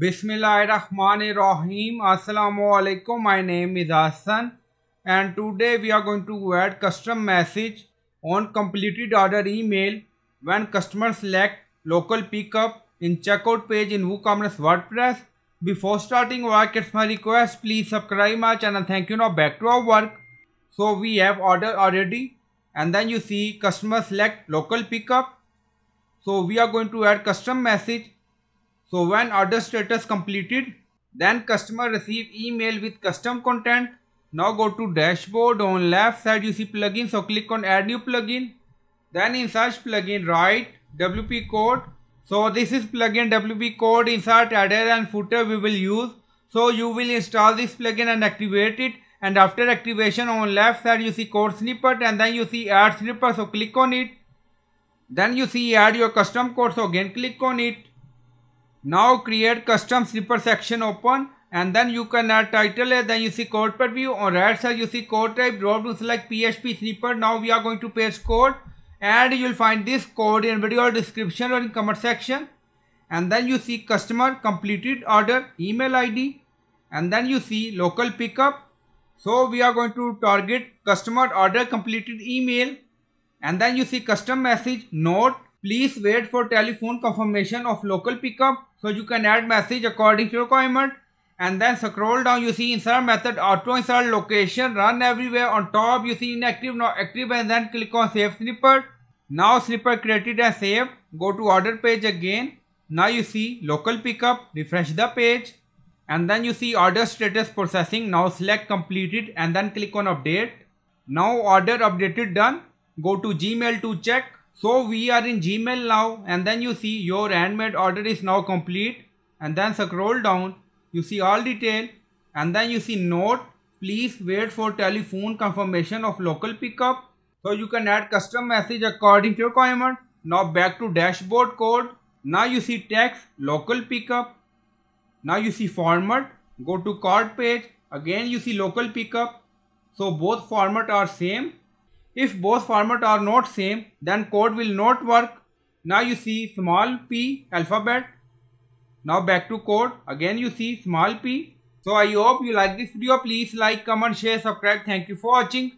Bismillahirrahmanirrahim. Assalamu alaikum. My name is Hassan and today we are going to add custom message on completed order email when customer select local pickup in checkout page in WooCommerce WordPress. Before starting work, it's my request. Please subscribe my channel. Thank you. Now back to our work. So we have order already and then you see customer select local pickup. So we are going to add custom message so when order status completed, then customer receive email with custom content. Now go to dashboard on left side you see plugin. So click on add new plugin. Then in search plugin write WP code. So this is plugin WP code insert header and footer we will use. So you will install this plugin and activate it and after activation on left side you see code snippet and then you see add snippet so click on it. Then you see add your custom code so again click on it now create custom snippet section open and then you can add title then you see code preview. On right side you see code type drop to select PHP snippet now we are going to paste code and you will find this code in video description or in comment section. And then you see customer completed order email ID and then you see local pickup. So we are going to target customer order completed email. And then you see custom message note Please wait for telephone confirmation of local pickup so you can add message according to requirement. And then scroll down you see insert method auto insert location run everywhere on top you see inactive not active and then click on save snippet. Now snippet created and saved. Go to order page again. Now you see local pickup refresh the page. And then you see order status processing now select completed and then click on update. Now order updated done. Go to gmail to check so we are in Gmail now and then you see your handmade order is now complete. And then scroll down you see all detail. And then you see note. Please wait for telephone confirmation of local pickup. So you can add custom message according to requirement. Now back to dashboard code. Now you see text local pickup. Now you see format. Go to cart page. Again you see local pickup. So both format are same if both format are not same, then code will not work. Now you see small p alphabet. Now back to code. Again you see small p. So I hope you like this video. Please like, comment, share, subscribe. Thank you for watching.